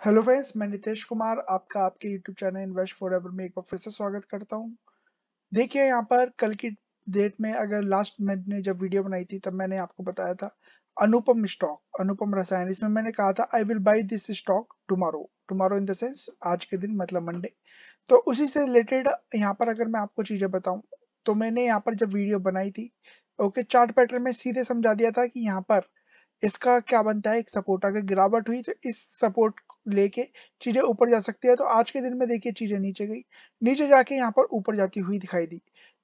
Hello friends मैं नितेश कुमार, आपका आपके YouTube channel invest for ever में एक बार फिर से स्वागत करता हूँ। देखिए, यहाँ पर कल की डेट में अगर लास्ट मैंने जब वीडियो बनाई थी, तब मैंने आपको बताया था अनुपम स्टॉक अनुपम रसायन। इसमें मैंने कहा था I will buy this stock tomorrow tomorrow in the sense आज के दिन मतलब मंडे तो उसी से रिलेटेड यहाँ पर अगर मैं आपको चीज़ें बताऊँ तो मैंने यहाँ पर जब वीडियो बनाई थी ओके चार्ट पैटर्न में सीधे समझा दिया था कि यहाँ पर इसका क्या बनता है, एक सपोर्ट अगर गिरावट हुई तो इस सपोर्ट लेके चीज़ें ऊपर जा सकती है। तो आज के दिन में देखिए चीज़ें नीचे गई। नीचे जाके यहाँ पर ऊपर जाती हुई दिखाई दी।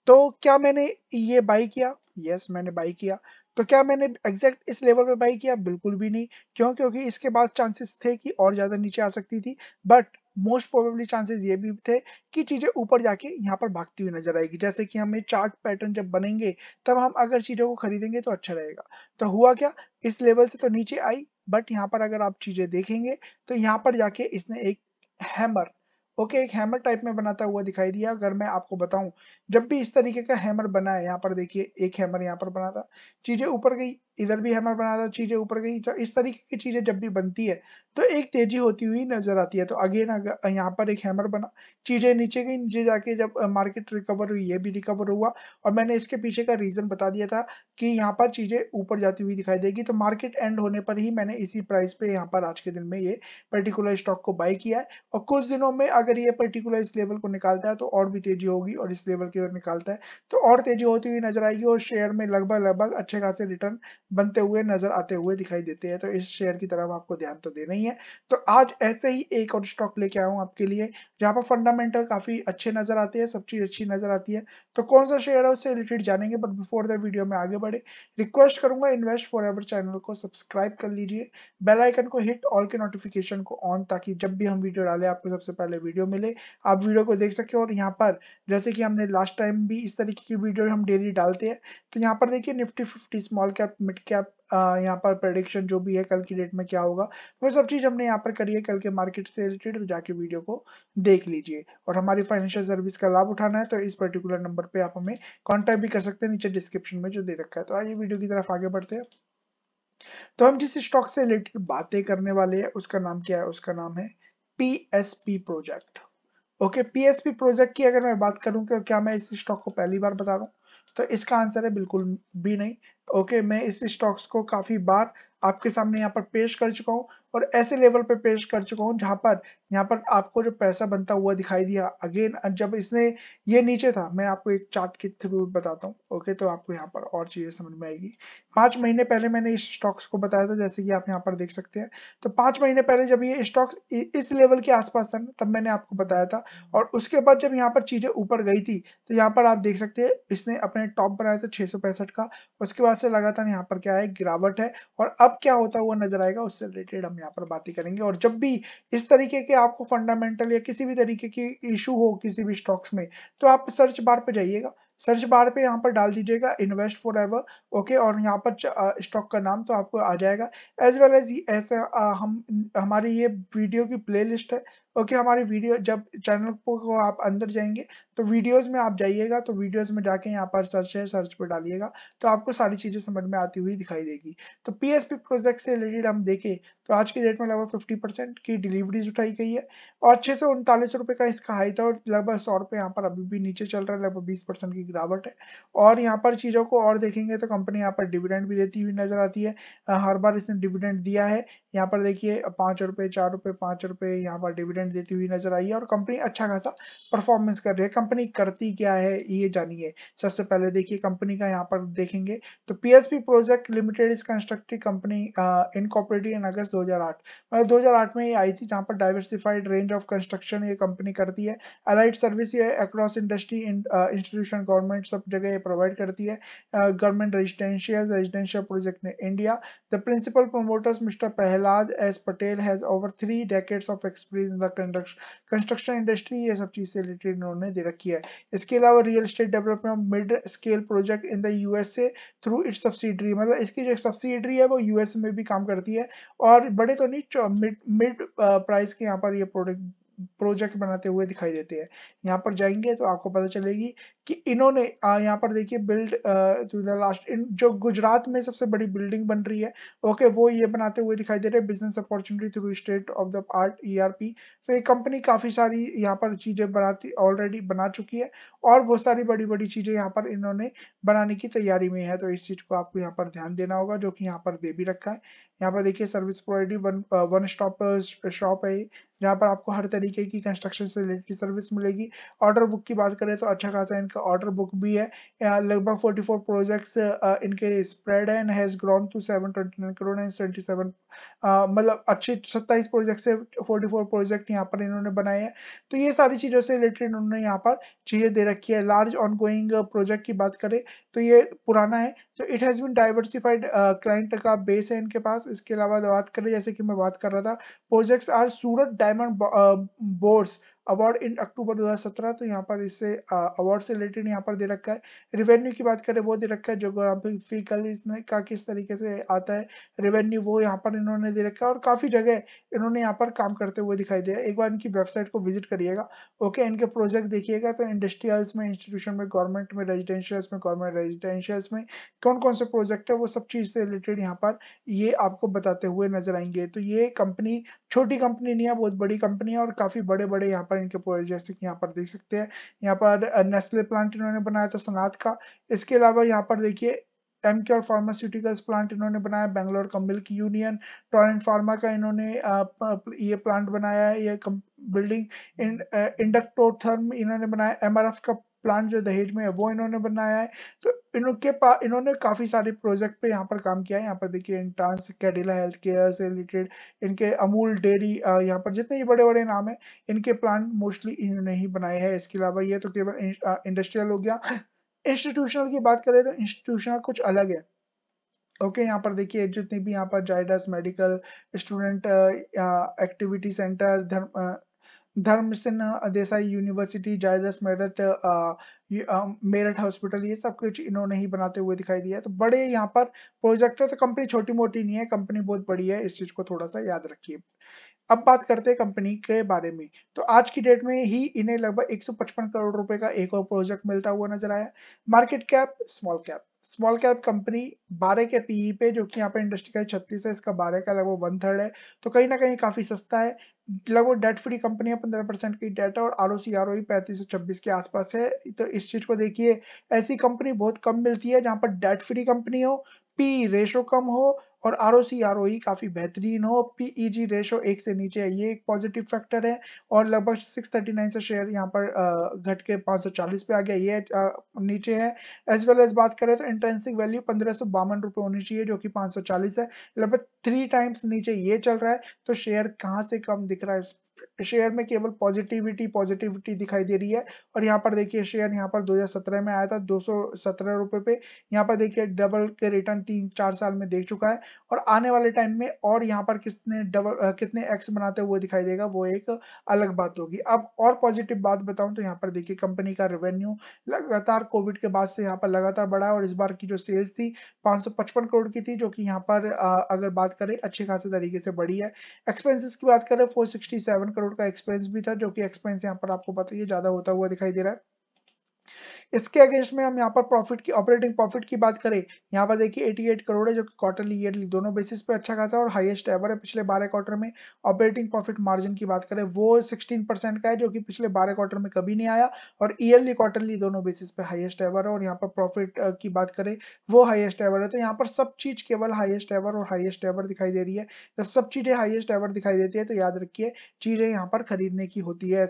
तो क्या मैंने ये बाई किया? यस मैंने बाई किया। तो क्या मैंने एग्जैक्ट इस लेवल पे बाई किया? बिल्कुल भी नहीं। क्यों? क्योंकि इसके बाद चांसेस थे कि और ज़्यादा नीचे आ सकती थी। बट मोस्ट प्रोबेबली चांसेस ये भी थे कि चीज़ें ऊपर जाके यहाँ पर भागती हुई नज़र आएगी। जैसे कि हमें चार्ट पैटर्न जब बनेंगे, तब हम अगर चीज़ों को खरीदेंगे तो अच्छा रहेगा। तो हुआ क्या? इस लेवल से तो नीचे आई बट यहाँ पर अगर आप चीज़ें देखेंगे तो यहाँ पर जाके इसने एक हैमर ओके, एक हैमर टाइप में बनाता हुआ दिखाई दिया। अगर मैं आपको बताऊँ, जब भी इस तरीके का हैमर बना है, यहाँ पर देखिए, एक हैमर यहाँ पर बना था चीज़ें ऊपर गई, इधर भी हैमर बना था चीज़ें ऊपर गई। तो इस तरीके की चीज़ें जब भी बनती है तो एक तेज़ी होती हुई नज़र आती है। तो अगेन यहाँ पर एक हैमर बना, चीज़ें नीचे गई, नीचे जाके जब मार्केट रिकवर हुई, ये भी रिकवर हुआ। और मैंने इसके पीछे का रीजन बता दिया था कि यहाँ पर चीज़ें ऊपर जाती हुई दिखाई देगी। तो मार्केट एंड होने पर ही मैंने इसी प्राइस पे यहाँ पर आज के दिन में ये पर्टिकुलर स्टॉक को बाई किया है। और कुछ दिनों में अगर ये पर्टिकुलर इस लेवल को निकालता है तो और भी तेज़ी होगी और इस लेवल की ओर निकालता है। तो और तेज़ी होती हुई नज़र आएगी और शेयर में लगभग लगभग अच्छे खासे रिटर्न बनते हुए नज़र आते हुए दिखाई देते हैं। तो इस शेयर की तरफ़ आपको ध्यान तो देना ही है। तो आज ऐसे ही एक और स्टॉक लेके आया हूँ आपके लिए, जहाँ पर फंडामेंटल काफ़ी अच्छे नज़र आते हैं, सब चीज़ अच्छी नज़र आती है। तो कौन सा शेयर है, उससे रिलेटेड जानेंगे बट बिफोर द वीडियो में आगे बढ़े रिक्वेस्ट करूँगा इन्वेस्ट फॉर एवर चैनल को सब्सक्राइब कर लीजिए। बेलाइकन को हिट ऑल के नोटिफिकेशन को ऑन ताकि जब भी हम वीडियो डालें, आपको सबसे पहले वीडियो मिले, आप वीडियो को देख सके और यहाँ पर जैसे कि हमने लास्ट टाइम भी इस तरीके की वीडियो हम डेली डालते हैं तो यहाँ पर देखिए Nifty fifty small cap mid cap यहाँ पर प्रेडिक्शन जो भी है कल की डेट में क्या होगा, वो सब चीज़ हमने यहाँ पर करी है, कल के मार्केट से रिलेटेड तो जाके वीडियो को देख लीजिए। और हमारी फाइनेंशियल सर्विस का लाभ उठाना है तो इस पर्टिकुलर नंबर पे आप हमें कॉन्टैक्ट भी कर सकते हैं, नीचे डिस्क्रिप्शन में जो दे रखा है। तो आइए वीडियो की तरफ़ आगे बढ़ते हैं। तो हम जिस स्टॉक से रिलेटेड बातें करने वाले हैं, उसका नाम क्या है? उसका नाम है PSP project okay PSP project की अगर मैं बात करूँ कि क्या मैं इस स्टॉक को पहली बार बता रहा हूँ तो इसका आंसर है बिल्कुल भी नहीं। ओके मैं इस स्टॉक्स को काफ़ी बार आपके सामने यहाँ पर पेश कर चुका हूँ। और ऐसे लेवल पे पेश कर चुका हूँ जहाँ पर, यहाँ पर आपको जो पैसा बनता हुआ दिखाई दिया अगेन जब इसने ये नीचे था, मैं आपको एक चार्ट के थ्रू बताता हूँ ओके तो आपको यहाँ पर और चीज़ें समझ में आएगी। पाँच महीने पहले मैंने इस स्टॉक्स को बताया था, जैसे कि आप यहाँ पर देख सकते हैं। तो पाँच महीने पहले जब ये स्टॉक्स इस लेवल के आसपास था तब मैंने आपको बताया था। और उसके बाद जब यहाँ पर चीज़ें ऊपर गई थी तो यहाँ पर आप देख सकते हैं, इसने अपने टॉप बनाया था पैंसठ का। उसके बाद से लगातार यहाँ पर क्या है, गिरावट है। और अब क्या होता हुआ नज़र आएगा, उससे रिलेटेड हम यहाँ पर बातें करेंगे। और जब भी इस तरीके के आपको फंडामेंटल या किसी भी तरीके की इशू हो किसी भी स्टॉक्स में तो आप सर्च बार पे जाइएगा। सर्च बार पे यहाँ पर डाल दीजिएगा इन्वेस्ट फॉर एवर ओके और यहाँ पर स्टॉक का नाम तो आपको आ जाएगा। एज वेल एज ऐसा हम, हमारी ये वीडियो की प्लेलिस्ट है ओके okay, हमारी वीडियो जब चैनल को आप अंदर जाएँगे तो वीडियोस में आप जाइएगा तो वीडियोस में जाके यहाँ पर सर्च है सर्च पर डालिएगा तो आपको सारी चीज़ें समझ में आती हुई दिखाई देगी। तो पीएसपी प्रोजेक्ट से रिलेटेड हम देखें तो आज की डेट में लगभग फिफ्टी परसेंट की डिलीवरीज उठाई गई है और छह सौ उनतालीस रुपए का इसका हाई था और लगभग सौ रुपए यहाँ पर अभी भी नीचे चल रहा है लगभग बीस परसेंट की गिरावट है। और यहाँ पर चीज़ों को और देखेंगे तो कंपनी यहाँ पर डिविडेंड भी देती हुई नज़र आती है। हर बार इसने डिविडेंड दिया है यहाँ पर देखिए पाँच रुपये चार रुपये पाँच रुपये यहाँ पर डिविडेंड देती हुई नज़र आई है और कंपनी अच्छा खासा परफॉर्मेंस कर रही है कंपनी करती क्या है ये जानिए सबसे पहले देखिए कंपनी का यहाँ पर देखेंगे तो PSP project limited is constructed company incorporated in August 2008 मतलब 2008 में ये आई थी जहाँ पर डाइवर्सिफाइड रेंज ऑफ़ कंस्ट्रक्शन ये कंपनी करती है अलाइट सर्विस ये अक्रॉस इंडस्ट्री इंस्टीट्यूशन गवर्नमेंट सब जगह ये प्रोवाइड करती है government residential residential project in India. The principal promoters, Mr. Pehlad S. Patel, has over three decades of experience in the construction industry ये सब चीज़ से रिलेटेड इन्होंने दे रखी है। इसके अलावा real estate development mid scale project in the USA through its subsidiary मतलब इसकी जो सब्सिडरी है वो यूएस में भी काम करती है और बड़े तो नहीं मिड मिड प्राइस के यहाँ पर ये प्रोडक्ट प्रोजेक्ट बनाते हुए दिखाई देते हैं। यहाँ पर जाएँगे तो आपको पता चलेगी कि इन्होंने यहाँ पर देखिए build to the last in, जो गुजरात में सबसे बड़ी बिल्डिंग बन रही है ओके वो ये बनाते हुए दिखाई दे रहे हैं business opportunity through state of the art ERP तो ये कंपनी काफ़ी सारी यहाँ पर चीज़ें बनाती ऑलरेडी बना चुकी है, और बहुत सारी बड़ी बड़ी चीज़ें यहाँ पर इन्होंने बनाने की तैयारी में है। तो इस चीज़ को आपको यहाँ पर ध्यान देना होगा, जो कि यहाँ पर दे भी रखा है। यहाँ पर देखिए service providing one one stop shop है जहाँ पर आपको हर तरीके की कंस्ट्रक्शन से रिलेटेड सर्विस मिलेगी। ऑर्डर बुक की बात करें तो अच्छा खासा इनका ऑर्डर बुक भी है। लगभग 44 प्रोजेक्ट्स इनके स्प्रेड है and has grown to 729 crore and 27 मतलब अच्छे 27 प्रोजेक्ट से 44 प्रोजेक्ट यहाँ पर इन्होंने बनाए हैं। तो ये सारी चीज़ों से रिलेटेड उन्होंने यहाँ पर चीज़ें दे रखी है। लार्ज ऑन गोइंग प्रोजेक्ट की बात करें तो ये पुराना है। तो it has been diversified client का बेस है इनके पास। इसके अलावा बात करें, जैसे कि मैं बात कर रहा था projects are Surat diamond boards award in October 2017 तो यहाँ पर इससे अवार्ड से रिलेटेड यहाँ पर दे रखा है। रेवेन्यू की बात करें, वो दे रखा है जोग्राफिकल इसमें का किस तरीके से आता है रेवेन्यू वो यहाँ पर इन्होंने दे रखा है और काफ़ी जगह इन्होंने यहाँ पर काम करते हुए दिखाई दिया एक बार इनकी वेबसाइट को विज़िट करिएगा ओके इनके प्रोजेक्ट देखिएगा तो इंडस्ट्रियल्स में इंस्टीट्यूशन में गवर्नमेंट में रेजिडेंशियल्स में गवर्नमेंट रेजिडेंशियल्स में कौन कौन से प्रोजेक्ट है, वो सब चीज़ से रिलेटेड यहाँ पर ये आपको बताते हुए नज़र आएँगे। तो ये कंपनी छोटी कंपनी नहीं है, बहुत बड़ी कंपनी है और काफ़ी बड़े बड़े यहाँ पर इनके पोए जैसे कि यहाँ पर देख सकते हैं। यहाँ पर नेस्ले प्लांट इन्होंने बनाया था सनात का। इसके अलावा यहाँ पर देखिए एम और फार्मास्यूटिकल्स प्लांट इन्होंने बनाया बेंगलोर का मिल्क यूनियन टॉरेंट फार्मा का इन्होंने ये प्लांट बनाया है, ये बिल्डिंग इंडक्टोथर्म इन्होंने बनाया एमआरएफ का प्लांट जो दहेज में है वो इन्होंने बनाया है। तो इनके पास इन्होंने काफ़ी सारे प्रोजेक्ट पे यहाँ पर काम किया है। यहाँ पर देखिए इंटांस कैडिला हेल्थ केयर से रिलेटेड इनके अमूल डेयरी यहाँ पर जितने ही बड़े बड़े नाम है इनके प्लांट मोस्टली इन्होंने ही बनाए हैं। इसके अलावा ये तो केवल इंडस्ट्रियल हो गया। इंस्टीट्यूशनल की बात करें तो इंस्टीट्यूशनल कुछ अलग है। ओके okay, यहाँ पर देखिए जितनी भी यहाँ पर Zydus medical student activity centre Dharam Dharam Sinha Desai university, Zydus, Meerut Meerut hospital, ये सब कुछ इन्होंने ही बनाते हुए दिखाई दिया तो बड़े यहाँ पर प्रोजेक्ट है तो कंपनी छोटी मोटी नहीं है, कंपनी बहुत बड़ी है, इस चीज़ को थोड़ा सा याद रखिए। अब बात करते हैं कंपनी के बारे में। तो आज की डेट में ही इन्हें लगभग 155 करोड़ रुपए का एक और प्रोजेक्ट मिलता हुआ नज़र आया। Market cap, small cap. Small cap company 12 के पीई पे, जो कि यहाँ पे इंडस्ट्री का छत्तीस है, इसका 12 का लगभग वन थर्ड है तो कहीं ना कहीं काफ़ी सस्ता है। लगभग डेट फ्री कंपनी है, पंद्रह परसेंट की डेट है और आर ओ सी आर ओ पैंतीस सौ छब्बीस के आसपास है। तो इस चीज़ को देखिए, ऐसी कंपनी बहुत कम मिलती है जहाँ पर डेट फ्री कंपनी हो पी रेशो कम हो और आर ओ सी आर ओ काफ़ी बेहतरीन हो। पीईजी रेशो एक से नीचे है, ये एक पॉजिटिव फैक्टर है और लगभग 639 से शेयर यहाँ पर घट के 540 पे आ गया। ये नीचे है। एज वेल एज बात करें तो इंटेंसिक वैल्यू पंद्रह सौ बावन रुपए होनी चाहिए, जो कि 540 है। लगभग थ्री टाइम्स नीचे ये चल रहा है तो शेयर कहाँ से कम दिख रहा है? शेयर में केवल पॉजिटिविटी पॉजिटिविटी दिखाई दे रही है। और यहाँ पर देखिए शेयर यहाँ पर 2017 में आया था, दो सत्रह रुपए पे। यहाँ पर देखिए डबल के रिटर्न तीन, चार साल में देख चुका है। और आने वाले टाइम में और यहाँ पर कितने डबल कितने एक्स बनाते हुए दिखाई देगा, वो एक अलग बात होगी। अब और पॉजिटिव बात बताऊँ तो यहाँ पर देखिए कंपनी का रेवेन्यू लगातार कोविड के बाद से यहाँ पर लगातार बढ़ा और इस बार की जो सेल्स थी, पाँच करोड़ की थी, जो कि यहाँ पर अगर बात करें, अच्छे खासे तरीके से बढ़ी है। एक्सपेंसिस की बात करें फोर करोड़ का एक्सपेंस भी था, जो कि एक्सपेंस यहाँ पर आपको पता ही, ज़्यादा होता हुआ दिखाई दे रहा है। इसके अगेंस्ट में हम यहाँ पर प्रॉफिट की, ऑपरेटिंग प्रॉफिट की बात करें, यहाँ पर देखिए 88 करोड़ है, जो कि क्वार्टरली ईयरली दोनों बेसिस पे अच्छा खासा और हाईएस्ट एवर है। पिछले 12 क्वार्टर में ऑपरेटिंग प्रॉफिट मार्जिन की बात करें, वो 16 परसेंट का है, जो कि पिछले 12 क्वार्टर में कभी नहीं आया, और ईयरली क्वार्टरली दोनों बेसिस पे हाइएस्ट एवर है। और यहाँ पर प्रॉफिट की बात करें, वो हाइएस्ट एवर है। तो यहाँ पर सब चीज़ केवल हाइएस्ट एवर और हाइएस्ट एवर दिखाई दे रही है। जब सब चीज़ें हाइएस्ट एवर दिखाई देती है तो याद रखिए, चीज़ें यहाँ पर खरीदने की होती है।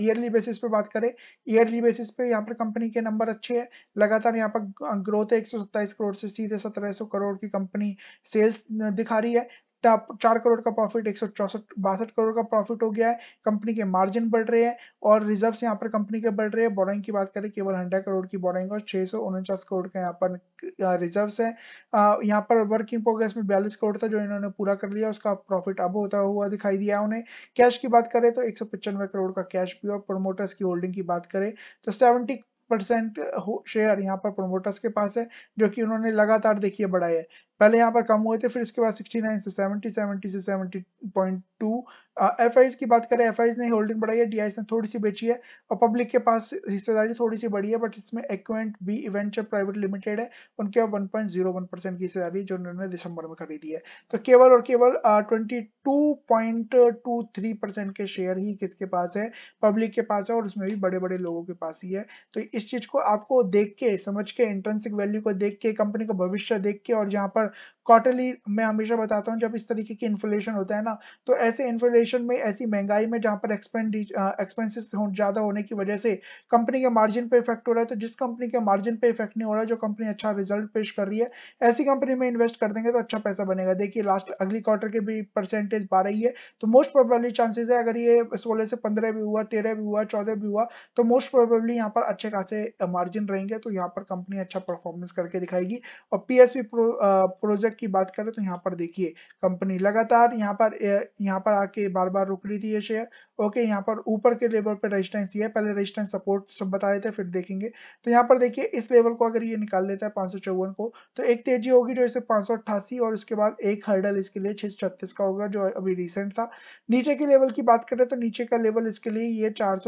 ईयरली बेसिस पे बात करें ईयरली बेसिस पे यहाँ पर कंपनी के नंबर अच्छे हैं। लगातार यहाँ पर ग्रोथ है, एक करोड़ से सीधे सत्रह करोड़ की कंपनी सेल्स दिखा रही है। चार करोड़ का प्रॉफिट एक सौ बासठ करोड़ का प्रॉफिट हो गया है। कंपनी के मार्जिन बढ़ रहे हैं और रिज़र्व यहाँ पर कंपनी के बढ़ रहे हैं। बोरिंग की बात करें, केवल हंड्रेड करोड़ की बोरिंग और छह सौ उनचास करोड़ का यहाँ पर रिज़र्व है। यहाँ पर वर्किंग प्रोग्रेस में बयालीस करोड़ था जो इन्होंने पूरा कर लिया। उसका प्रॉफिट अब होता हुआ दिखाई दिया उन्हें। कैश की बात करें तो एक करोड़ का कैश भी और प्रोमोटर्स की होल्डिंग की बात करें तो सेवेंटी परसेंट शेयर यहाँ पर प्रोमोटर्स के पास है, जो कि उन्होंने लगातार देखिए बढ़ाया है। पहले यहाँ पर कम हुए थे, फिर इसके बाद 69 से 70 70 से 70.2 एफ़ की बात करें एफ़ ने होल्डिंग बढ़ाई है डी ने थोड़ी सी बेची है, और पब्लिक के पास हिस्सेदारी थोड़ी सी बढ़ी है बट इसमें एक्वेंट बी इवेंचर प्राइवेट लिमिटेड है, उनके one point zero one percent की हिस्सेदारी जो उन्होंने दिसंबर में खरीदी है। तो केवल और केवल ट्वेंटी के शेयर ही किसके पास है पब्लिक के पास है, और उसमें भी बड़े बड़े लोगों के पास ही है। तो इस चीज़ को आपको देख के, समझ के इंट्रेंसिक वैल्यू को देख के कंपनी का भविष्य देख के और जहाँ पर क्वार्टरली मैं हमेशा बताता हूँ, जब इस तरीके की इन्फ्लेशन होता है ना तो ऐसे इन्फ्लेशन में, ऐसी महँगाई में जहाँ पर एक्सपेंड एक्सपेंसिस ज़्यादा होने की वजह से कंपनी के मार्जिन पे इफ़ेक्ट हो रहा है तो जिस कंपनी के मार्जिन पे इफ़ेक्ट नहीं हो रहा है जो कंपनी अच्छा रिज़ल्ट पेश कर रही है, ऐसी कंपनी में इन्वेस्ट कर देंगे तो अच्छा पैसा बनेगा। देखिए लास्ट अगली क्वार्टर के भी परसेंटेज पा रही है तो मोस्ट प्रोबेबली चांसेस है, अगर ये सोलह से पंद्रह भी हुआ, तेरह भी हुआ, चौदह भी हुआ तो मोस्ट प्रोबेबली यहाँ पर अच्छे मार्जिन रहेंगे तो यहाँ पर कंपनी अच्छा परफॉर्मेंस करके दिखाएगी। और पीएसपी प्रोजेक्ट की बात करें तो यहाँ पर देखिए कंपनी लगातार यहाँ पर यहाँ पर आके बार बार रुक रही थी ये शेयर ओके यहाँ पर ऊपर के लेवल पर रेजिस्टेंस ये पहले रेजिस्टेंस सपोर्ट सब बता रहे थे, फिर देखेंगे। तो यहाँ पर देखिए, इस लेवल को अगर ये निकाल लेता है पाँच को तो एक तेज़ी होगी जो इसे पाँच और उसके बाद एक हर्डल इसके लिए छह का होगा, जो अभी रिसेंट था। नीचे के लेवल की बात करें तो नीचे का लेवल इसके लिए ये चार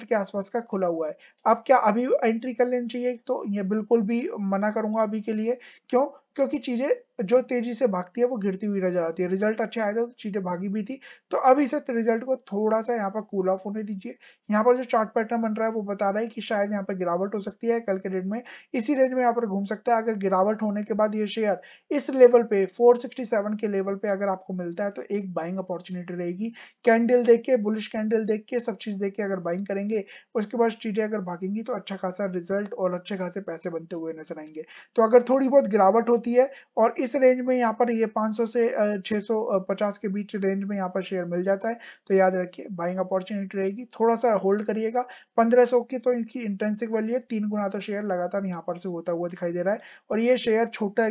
के आसपास का खुला हुआ है। अब क्या अभी एंट्री कर लेनी चाहिए? तो ये बिल्कुल भी मना करूँगा अभी के लिए। क्यों? क्योंकि चीज़ें जो तेज़ी से भागती है, वो गिरती हुई नज़र आती है। रिज़ल्ट अच्छे आए थे तो चीज़ें भागी भी थी। तो अब इसे रिज़ल्ट को थोड़ा सा यहाँ पर कूल ऑफ़ होने दीजिए। यहाँ पर जो चार्ट पैटर्न बन रहा है, वो बता रहा है कि शायद यहाँ पर गिरावट हो सकती है कल के डेट में। इसी रेंज में यहाँ पर घूम सकता है। अगर गिरावट होने के बाद ये शेयर इस लेवल पे 467 के लेवल पे अगर आपको मिलता है तो एक बाइंग अपॉर्चुनिटी रहेगी। कैंडल देख के बुलिश कैंडल देख के, सब चीज़ देख के अगर बाइंग करेंगे, उसके बाद चीज़ें अगर भागेंगी तो अच्छा खासा रिज़ल्ट और अच्छे खासे पैसे बनते हुए नज़र आएँगे। तो अगर थोड़ी बहुत गिरावट होती है और इस रेंज में यहाँ पर ये 500 से 650 के बीच रेंज में यहाँ पर शेयर मिल जाता है। तो याद रखिए बाइंग अपॉर्चुनिटी रहेगी। थोड़ा सा होल्ड करिएगा 1500 की तो इनकी इंटेंसिक वैल्यू है। तीन गुना तो शेयर लगातार यहाँ पर से होता हुआ दिखाई दे रहा है। और ये शेयर छोटा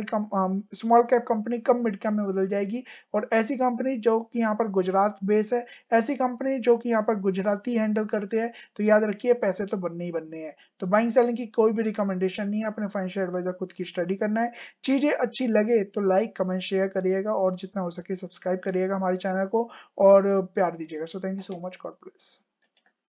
स्मॉल कैप कंपनी कम मिड कैप में बदल जाएगी। और ऐसी कंपनी जो कि यहाँ पर गुजरात बेस है, ऐसी कंपनी जो कि यहाँ पर गुजराती हैंडल करते हैं। तो याद रखिए, पैसे तो बनने ही बनने हैं। तो बाइंग सेलिंग की कोई भी रिकमेंडेशन नहीं है। अपने फाइनेंशियल एडवाइजर खुद की स्टडी करना है। चीज़ें अच्छी लगे तो लाइक कमेंट शेयर करिएगा और जितना हो सके सब्सक्राइब करिएगा हमारे चैनल को और प्यार दीजिएगा। So thank you so much God bless